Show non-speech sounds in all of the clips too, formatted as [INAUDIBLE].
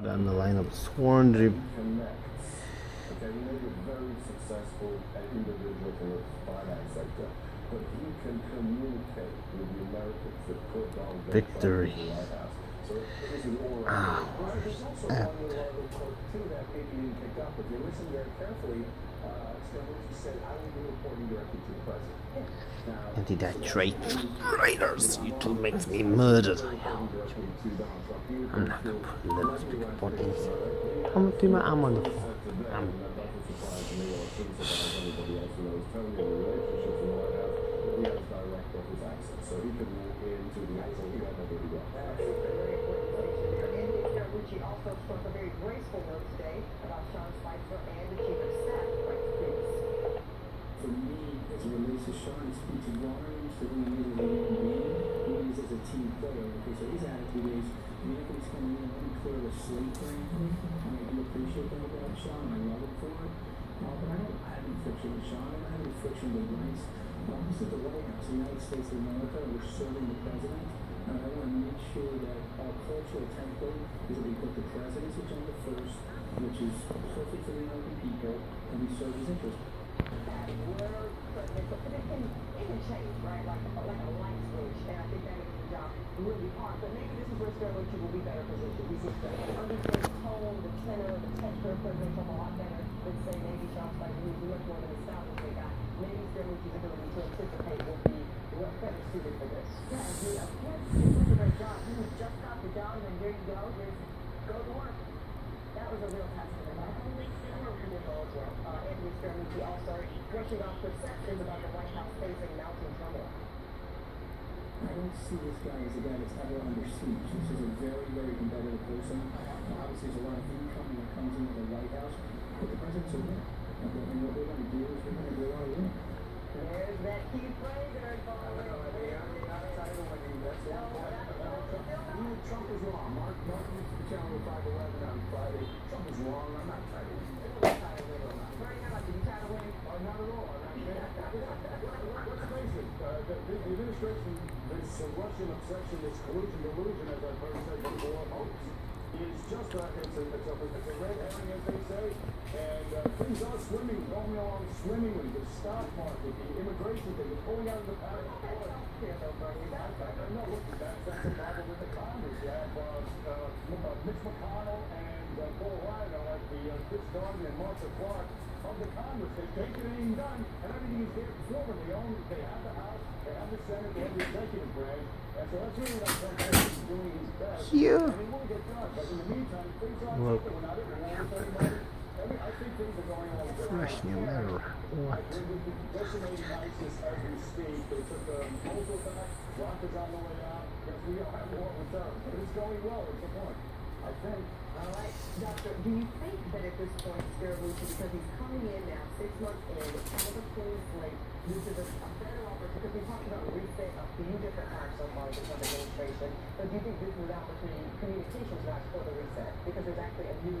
down the lineup. Sworn to. Okay, he may be a very successful individual in the finance sector, but he can communicate with the Americans that put Donald Victory. in the White House. So it is an all Ah, There's also one little quote too that maybe you didn't up. If you listen very carefully, uh, Scaramucci said, "I will be reporting directly to the president." Now, Anti that. Traitors! You two makes me murdered. reporting directly to Donald Trump, he would I'm not gonna put a little speaker less for directly, this. uh, I'm doing my arm on the phone. I'm and that doesn't surprise me or shouldn't surprise anybody else who knows Tony and the relationships in the White House, but he has direct office access. So he could walk into the actual he got nobody got. Anthony Scaramucci also struck a very graceful note today about Sean Spicer and the chief of staff, Frank Cruz. For me, it it speaks volumes to who he is as a human being, who he is as a team player. Okay, so his attitude is, Anthony's coming in, me clear the slate for Anthony. And I do appreciate that about Sean, I love him for it. Uh, but I don't have any friction with Sean, I don't have any friction with Reince. Um, this is the White House, the United States of America, we're serving the president. And I want to make sure that our cultural template is that we put the president's agenda first, which is perfect for the American people, and we serve his interests. Like, like I think the really hard. But maybe this is where Scaramucci will be better positioned. He's just understand the tone, the tenor, the texture of presidential a lot better than say maybe Sean Spicer, who's much more an establishment guy. Maybe Scaramucci's ability to anticipate will be well better suited for this. Yeah, he, uh, he did a job. He just got the job, and there you go. Go to work. That was a real testament. Not only Senator Randall as well, uh, Anthony Scaramucci also brushing off perceptions about the White House facing mounting trouble. I don't see this guy as a guy that's ever under siege. This is a very, very competitive person. Uh, obviously, there's a lot of incoming that comes into the White House, but the president's a winner. Okay, and what we're going to do is we're going to go out winning. There's that key phrase, Eric Trump is wrong. Mark, Mark needs to channel 511 on Friday. Trump is wrong. I'm not trying to win. I'm not trying to win. Bernie, how about you? You trying to win? Uh, not at all. I'm not Let's face it, uh, the, the this uh, Russian obsession, this collusion delusion, as I've heard said before, hoax, is just a, it's a, it's a, it's a red herring, as they say, and uh, things are swimming, going along swimmingly. The stock market, the immigration thing, the pulling out of the I know, look, that, that's a problem with the Congress. You have uh, uh, uh, Mitch McConnell and uh, Paul Ryan are like the uh, Chris Darden and Marcia Clark of the Congress. They take anything done, and everything is there for them. They own, they have the House, they have the Senate, they have the executive branch. And so that's really what I'm saying. is doing his best. Yeah. And he will get done, but in the meantime, things are Well- taking. We're not in war with anybody. Every, I think things are going along very Flash new mirror. What? We're decimating ISIS as we speak. They took um, the Mosul back. Rockets on the way out. Yes, we are at war with terror. But it's going well. It's the point. I think. All right, Doctor, do you think that at this point, Scaramucci, because he's coming in now, six months in, kind of a clean slate, this is a, a better opportunity, because we talked about reset a few different times so far the administration, but do you think this is an opportunity, communications-wise, for the reset? Because there's actually a new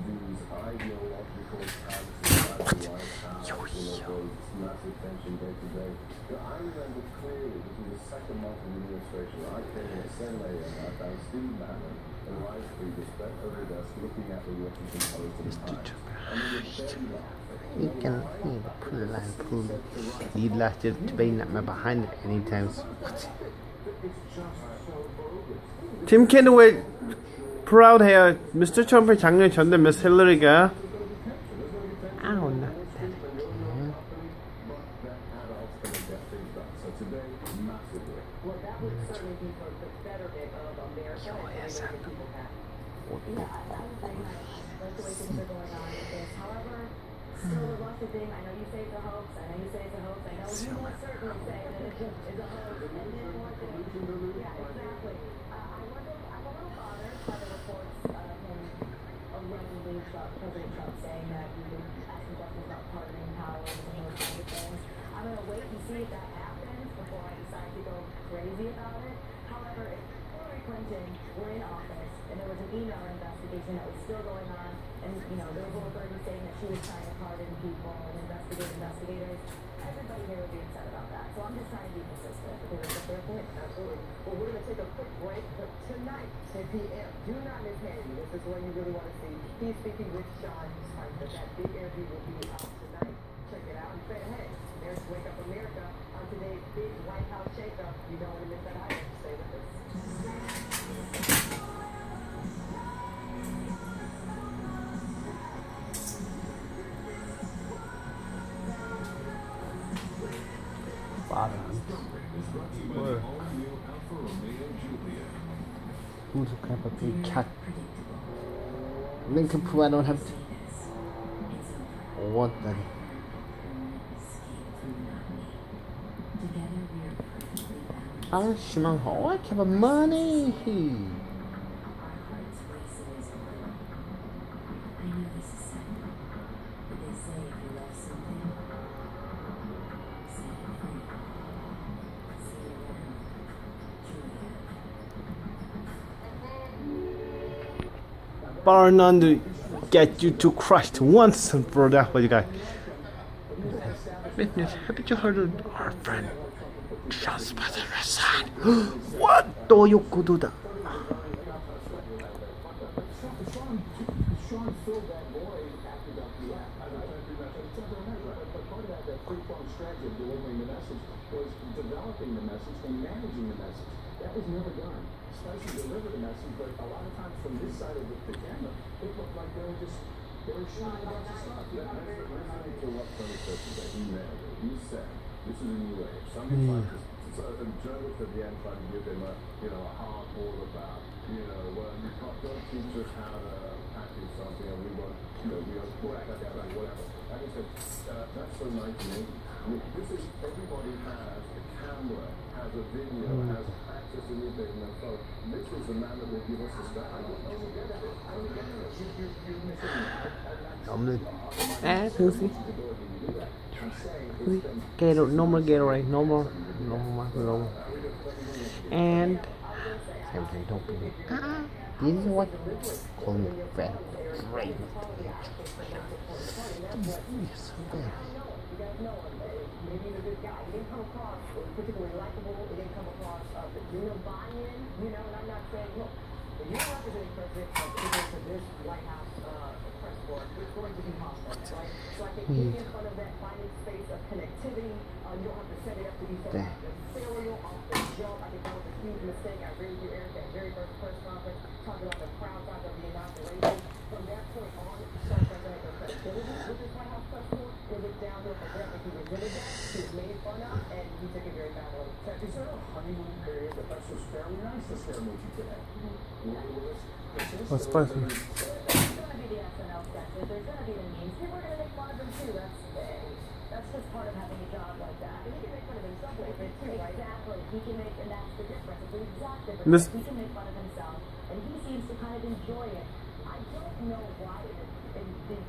these ideological attacks inside the White House, you know, those massive tension day to day. You know, I remember clearly, this was the second month of the administration, I came in at 7 a.m. I found Steve Bannon and Ryan Friedrich bent over the desk looking at the Washington Post and the Times. And they were very laughing. You can you know, pull the line, pull the lead last year to be not my behind it anytime. It's just so bogus. 팀 캔왜 proud 해요. Mr. 트럼프 작년 전되면 샐러리가 아우 나. other reports of him uh, allegedly uh, Trump saying that he actually was not pardoning powers and those kinds of things. I'm going to wait and see if that happens before I decide to go crazy about it. Clinton were in office and there was an email investigation that was still going on, and you know there was a reporter saying that she was trying to pardon people and investigate investigators, everybody here would be upset about that. So I'm just trying to be consistent because it's a fair point. Absolutely. Well, we're going to take a quick break, but tonight, 10 p.m., do not miss Handy. This is one you really want to see. He's speaking with Sean Spicer. That big interview will be out tonight. Check it out and say, hey, there's Wake Up America today's big White House shakeup. You don't want to miss that either. Stay with us. Father. Well, who's the kind of big cat? Lincoln Pooh, I don't have to. What then? Anh chỉ mong hỏi cái bà money. Bar none to get you to crushed once and for that what you got. Witness, haven't you heard of our friend just by the side? what do you could do that? Sean filled that void after Dr. left. I don't think that's a temporary measure, but, but part of that, that three-pronged strategy delivering the message was developing the message and managing the message. That was never done. Spicer delivered the message, but a lot of times from this side of the, the camera, it looked like they were just, a, you know, a hardball about, you know, well, you can't, don't teach us how to package something and we won't, you know, we don't, whatever, whatever. And he said, uh, that's so 1980. I mean, this is, everybody has a camera, has a video, has access to everything on their phone. This is the man that will give us the stuff. I don't know, get it. I don't get it. You, you, you're missing it. Ông lên. À, thứ gì? Gator, no more Gatorade, no more, no more, no more. And everything don't be ah, you know what? Call me fat. Great. You're so bad. Guys know him. Uh, Maybe he's a good guy. He didn't come across particularly likable. He didn't come across, uh, you know, buy-in. You know, and I'm not saying, look, if you're representing President Trump to this White House uh, press corps, it's going to be hostile, right? So I think getting in front of that, finding space of connectivity, uh, you don't have to set it up to be so adversarial off the jump. I think that was a huge mistake. I agree with you, him too. That's that's just part of having a job like that. And he can make fun of himself little bit too? Exactly. He can make, and that's the difference. It's the exact difference. This- he can make fun of himself, and he seems to kind of enjoy it. I don't know why it, it, it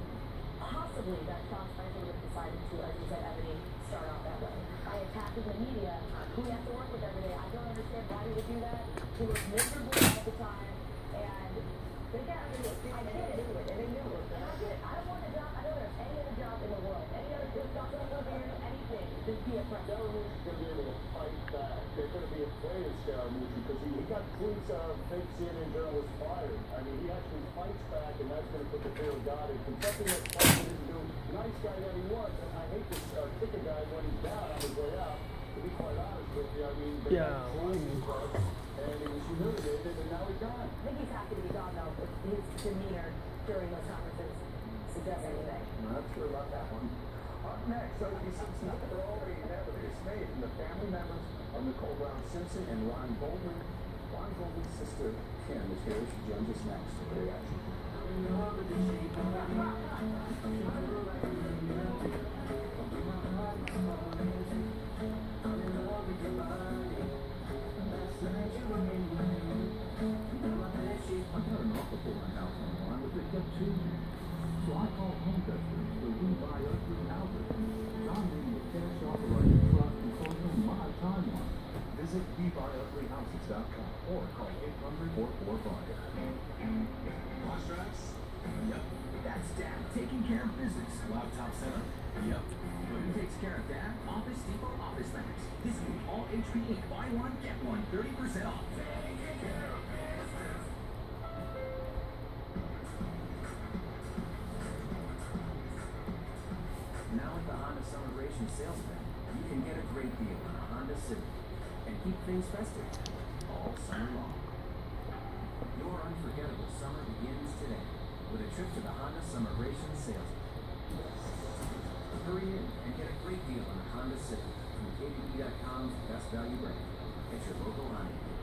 possibly that Spicer would have decided to, as you said, Ebony, start out that way by attacking the media who he has to work with every day. I don't understand why he would do that. He was miserable all the time, and they got of it. I and they knew it. And I get it. Yeah. guy tried his best, and he was humiliated, and now he's gone. I happy to be gone though. With his demeanor during those conferences suggests anything. I'm not sure about that one. Up next, so you see some throwaway evidence made from the family members of Nicole Brown Simpson and Ron Goldman. Ron Goldman's sister, Kim, is here. She joins us next. Reaction. I've Visit HondaHouses.com or call 800-445. Wash racks? Yep. That's Dad taking care of business. Laptop center? Yep. Who takes care of Dad? Office Depot Office Max. This week, all HP Inc. Buy one, get one, 30% off. Now at the Honda Celebration Sales Event, you can get a great deal on a Honda Civic keep things festive all summer long. Your unforgettable summer begins today with a trip to the Honda Celebration Sales Event. Hurry in and get a great deal on a Honda Civic from KBB.com's best value brand. It's your local Honda. dealer.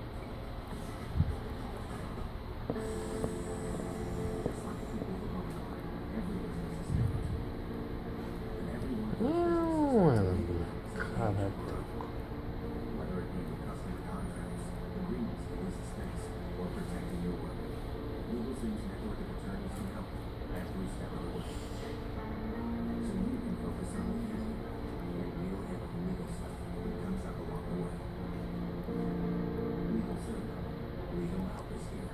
Just like the people who own Honda, every business is different. And everyone of those businesses Cara, whether it be with customer contracts, agreements to lease space, or protecting your work. LegalZoom's network of attorneys can help you every step of the way. So you can focus on the easy, and real heavy legal stuff that comes up along the way. LegalZoom. Legal help is here.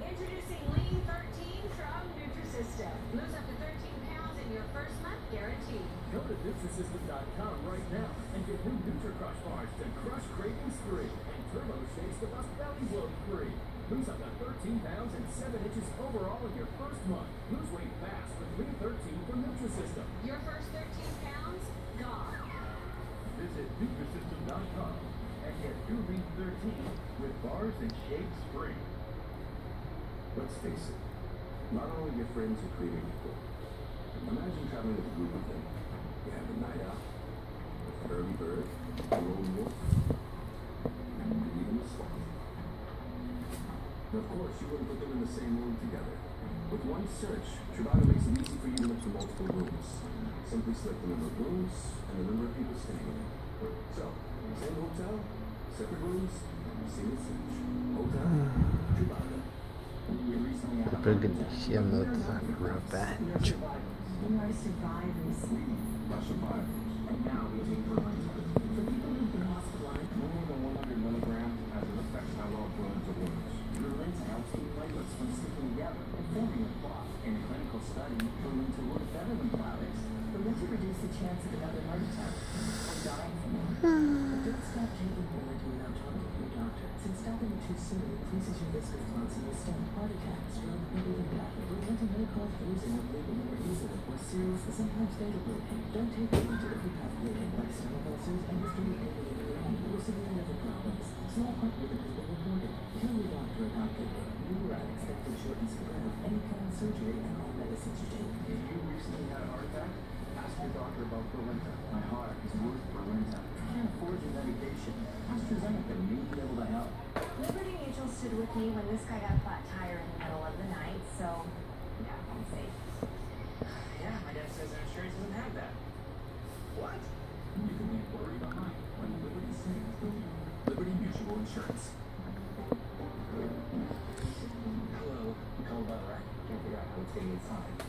Introducing Lean 13 from Nutrisystem. Lose up to 13 pounds in your first month guaranteed. Go to Nutrisystem.com right now and get new NutriCrush bars to crush cravings free and Turbo Shakes the bust belly bloat free. Lose up to 13 pounds and 7 inches overall in your first month. Lose weight fast with Lean 13 from Nutrisystem. Your first 13 pounds gone. Visit Nutrisystem.com and get new Lean 13 with bars and shakes free. Let's face it, not all of your friends are created equal. Imagine traveling with a group of them. You have a night out, a early bird, lone wolf, and even the sloth. And of course, you wouldn't put them in the same room together. With one search, Trivago makes it easy for you to look for multiple rooms. Simply select the number of rooms and the number of people staying in them. So, same hotel, separate rooms, search. Hotel, revenge. We are survivors. We are survivors. And now we take revenge. Brilinta platelets from sticking together and forming a clot. In a clinical study, Brilinta worked better than Plavix. Brilinta reduce the chance of another heart attack or dying from one. But don't stop taking Brilinta without talking to your doctor. Since stopping it too soon increases your risk of possible stent, heart attack, stroke, and even death. Brilinta may cause bruising or bleeding more easily or serious, sometimes fatal bleeding. Don't take Berlinta if you have bleeding like stomach ulcers and of overeating or severe liver problems. Small heart rhythm has been reported. Tell your doctor about the new or unexpected shortness of breath, any kind of surgery, and all medicines you take. If you recently had a heart attack, ask your doctor about Brilinta. My heart is worth Brilinta. I can't afford your medication. AstraZeneca may be able to help. Liberty Mutual stood with me when this guy got a flat tire in the middle of the night, so yeah, I'm safe. [SIGHS] Yeah, my dad says our insurance doesn't have that. What? You can leave worry behind when Liberty saves the. Liberty Mutual Insurance. Hello. You